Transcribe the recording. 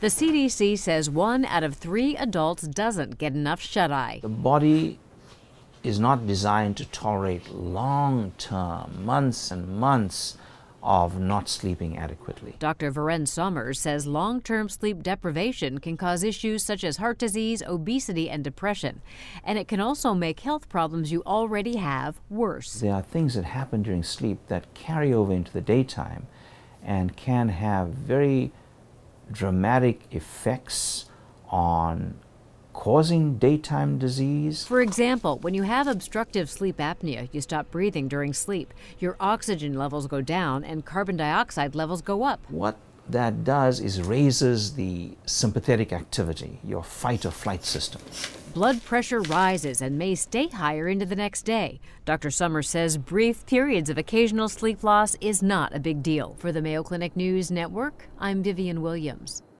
The CDC says one out of three adults doesn't get enough shut eye. The body is not designed to tolerate long term, months and months of not sleeping adequately. Dr. Virend Somers says long term sleep deprivation can cause issues such as heart disease, obesity, and depression. And it can also make health problems you already have worse. There are things that happen during sleep that carry over into the daytime and can have very dramatic effects on causing daytime disease. For example, when you have obstructive sleep apnea, you stop breathing during sleep. Your oxygen levels go down and carbon dioxide levels go up. What that does is raises the sympathetic activity, your fight or flight system. Blood pressure rises and may stay higher into the next day. Dr. Somers says brief periods of occasional sleep loss is not a big deal. For the Mayo Clinic News Network, I'm Vivian Williams.